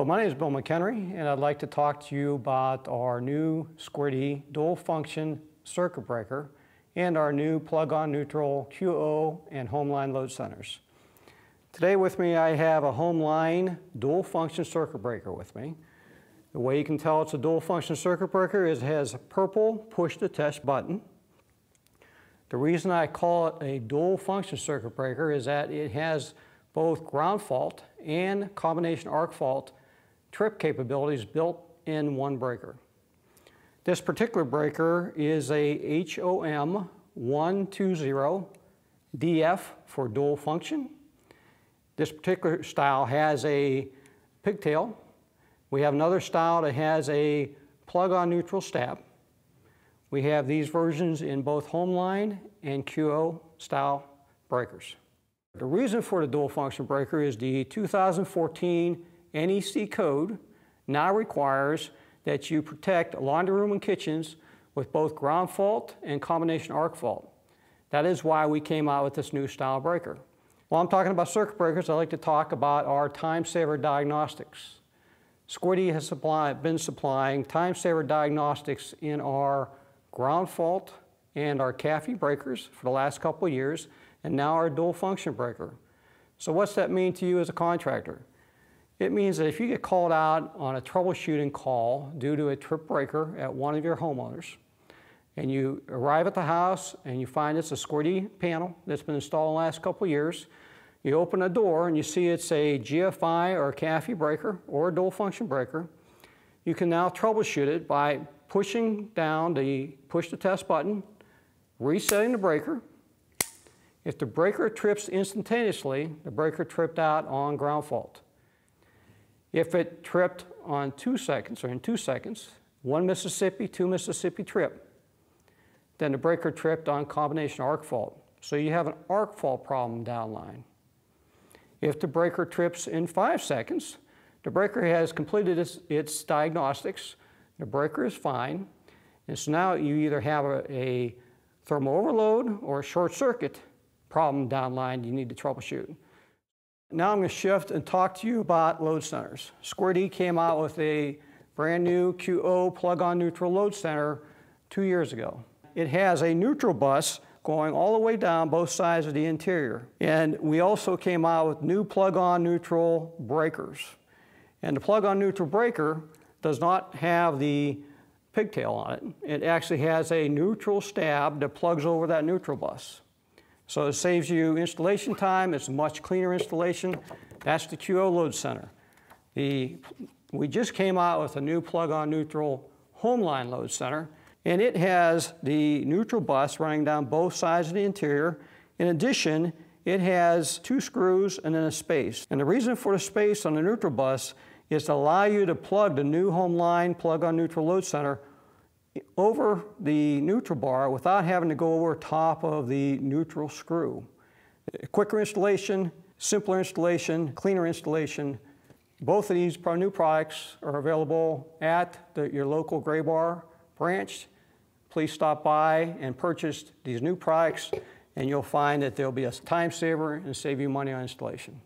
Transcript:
Hello, my name is Bill McHenry, and I'd like to talk to you about our new Square D dual function circuit breaker and our new plug-on neutral QO and HomeLine load centers. Today with me I have a HomeLine dual function circuit breaker with me. The way you can tell it's a dual function circuit breaker is it has a purple push to test button. The reason I call it a dual function circuit breaker is that it has both ground fault and combination arc fault trip capabilities built in one breaker. This particular breaker is a HOM 120 DF for dual function. This particular style has a pigtail. We have another style that has a plug-on neutral stab. We have these versions in both HomeLine and QO style breakers. The reason for the dual function breaker is the 2014 NEC code now requires that you protect laundry room and kitchens with both ground fault and combination arc fault. That is why we came out with this new style breaker. While I'm talking about circuit breakers, I'd like to talk about our time saver diagnostics. D has supply, been supplying time saver diagnostics in our ground fault and our CAFI breakers for the last couple years, and now our dual function breaker. So what's that mean to you as a contractor? It means that if you get called out on a troubleshooting call due to a trip breaker at one of your homeowners, and you arrive at the house and you find it's a Square D panel that's been installed in the last couple years, you open a door and you see it's a GFI or a CAFI breaker or a dual function breaker, you can now troubleshoot it by pushing down the push the test button, resetting the breaker, if the breaker trips instantaneously, the breaker tripped out on ground fault. If it tripped on two seconds or in two seconds, one Mississippi, two Mississippi trip, then the breaker tripped on combination arc fault. So you have an arc fault problem downline. If the breaker trips in five seconds, the breaker has completed its, its diagnostics, the breaker is fine, and so now you either have a, a thermal overload or a short circuit problem downline you need to troubleshoot. Now I'm going to shift and talk to you about load centers. Square D came out with a brand new QO plug-on neutral load center two years ago. It has a neutral bus going all the way down both sides of the interior. And we also came out with new plug-on neutral breakers. And the plug-on neutral breaker does not have the pigtail on it. It actually has a neutral stab that plugs over that neutral bus. So it saves you installation time. It's a much cleaner installation. That's the QO load center. The, we just came out with a new plug-on neutral HomeLine load center, and it has the neutral bus running down both sides of the interior. In addition, it has two screws and then a space. And the reason for the space on the neutral bus is to allow you to plug the new HomeLine plug-on neutral load center over the neutral bar without having to go over top of the neutral screw. Quicker installation, simpler installation, cleaner installation. Both of these new products are available at the, your local Graybar branch. Please stop by and purchase these new products and you'll find that they'll be a time saver and save you money on installation.